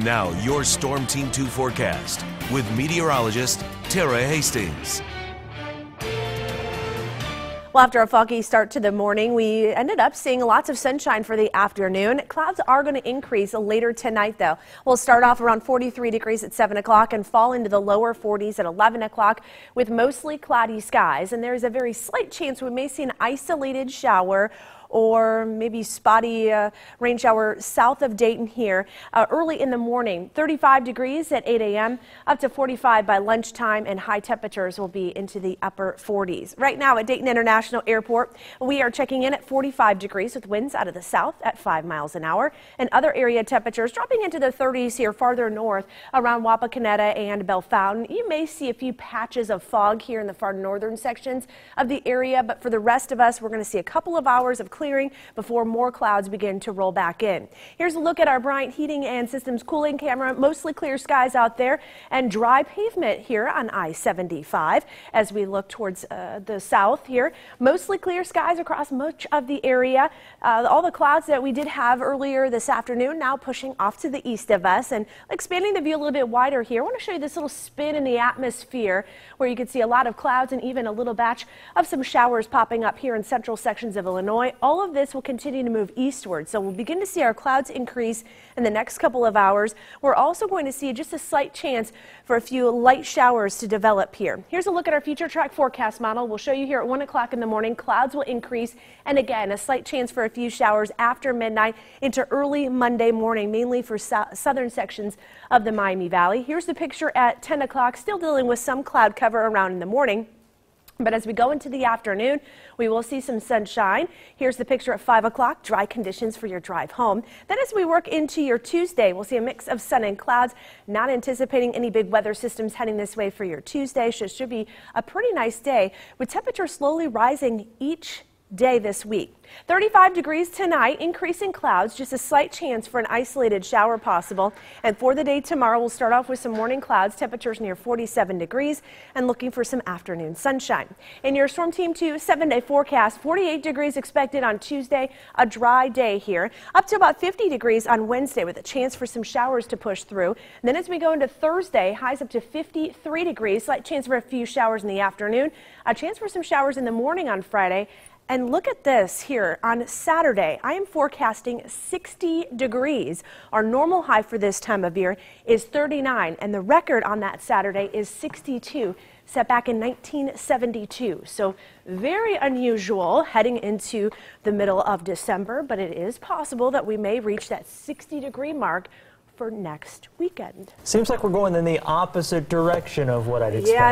Now, your Storm Team 2 forecast with meteorologist Tara Hastings. Well, after a foggy start to the morning, we ended up seeing lots of sunshine for the afternoon. Clouds are going to increase later tonight, though. We'll start off around 43 degrees at 7 o'clock and fall into the lower 40s at 11 o'clock with mostly cloudy skies. And there's a very slight chance we may see an isolated shower or maybe spotty uh, rain shower south of Dayton here uh, early in the morning. 35 degrees at 8 a.m. up to 45 by lunchtime and high temperatures will be into the upper 40s. Right now at Dayton International Airport we are checking in at 45 degrees with winds out of the south at 5 miles an hour and other area temperatures dropping into the 30s here farther north around Wapakoneta and Bellefontaine. You may see a few patches of fog here in the far northern sections of the area but for the rest of us we're going to see a couple of hours of clearing before more clouds begin to roll back in. Here's a look at our Bryant Heating and Systems cooling camera. Mostly clear skies out there and dry pavement here on I-75 as we look towards uh, the south here. Mostly clear skies across much of the area. Uh, all the clouds that we did have earlier this afternoon now pushing off to the east of us and expanding the view a little bit wider here. I want to show you this little spin in the atmosphere where you can see a lot of clouds and even a little batch of some showers popping up here in central sections of Illinois. All all of this will continue to move eastward. So we'll begin to see our clouds increase in the next couple of hours. We're also going to see just a slight chance for a few light showers to develop here. Here's a look at our future track forecast model. We'll show you here at 1 o'clock in the morning. Clouds will increase. And again, a slight chance for a few showers after midnight into early Monday morning, mainly for so southern sections of the Miami Valley. Here's the picture at 10 o'clock, still dealing with some cloud cover around in the morning. But as we go into the afternoon, we will see some sunshine. Here's the picture at 5 o'clock, dry conditions for your drive home. Then as we work into your Tuesday, we'll see a mix of sun and clouds. Not anticipating any big weather systems heading this way for your Tuesday. So it should be a pretty nice day with temperatures slowly rising each day this week. 35 degrees tonight, increasing clouds, just a slight chance for an isolated shower possible. And for the day tomorrow, we'll start off with some morning clouds, temperatures near 47 degrees, and looking for some afternoon sunshine. In your Storm Team 2 seven day forecast, 48 degrees expected on Tuesday, a dry day here, up to about 50 degrees on Wednesday with a chance for some showers to push through. And then as we go into Thursday, highs up to 53 degrees, slight chance for a few showers in the afternoon, a chance for some showers in the morning on Friday, and look at this here on Saturday. I am forecasting 60 degrees. Our normal high for this time of year is 39, and the record on that Saturday is 62, set back in 1972. So very unusual heading into the middle of December, but it is possible that we may reach that 60 degree mark for next weekend. Seems like we're going in the opposite direction of what I'd expect. Yeah.